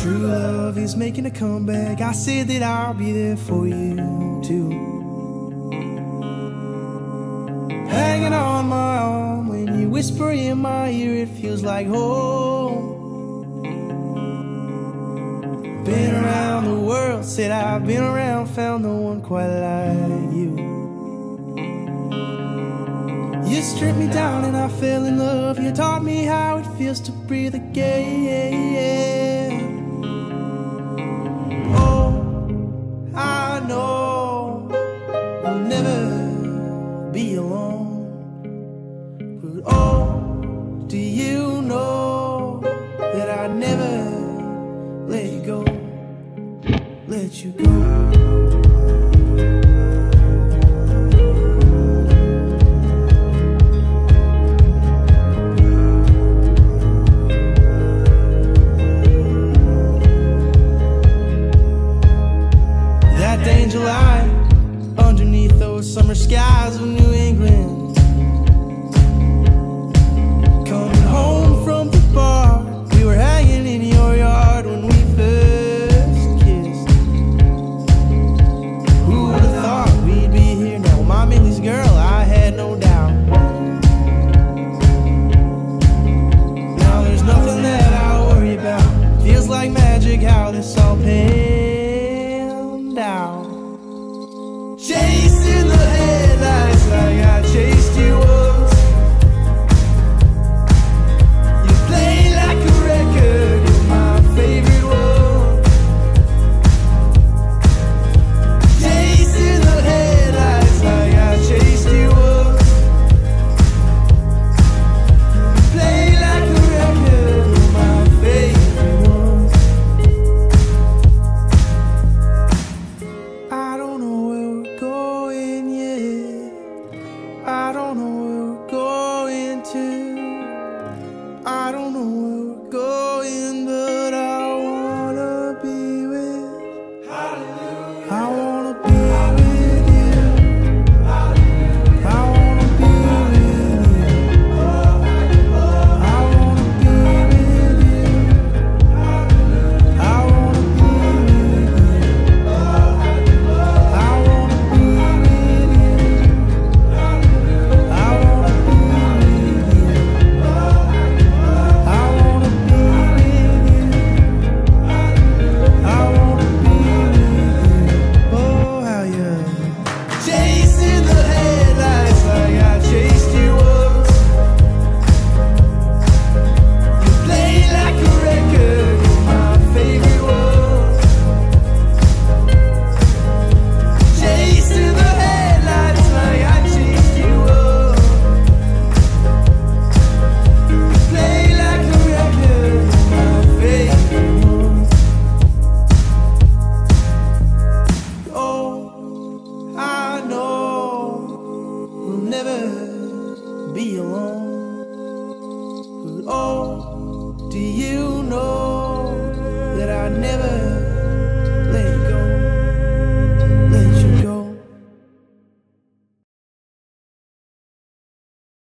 True love is making a comeback. I said that I'll be there for you too. Hanging on my arm when you whisper in my ear, it feels like home. Been around the world, said I've been around, found no one quite like you. You stripped me down and I fell in love. You taught me how it feels to breathe again. Oh, I know we'll never be alone. But oh, do you know that I never let you go? Let you go. July, underneath those summer skies of New England. Chasing the headlights like I chased you I don't know where we're going, but I wanna be with. I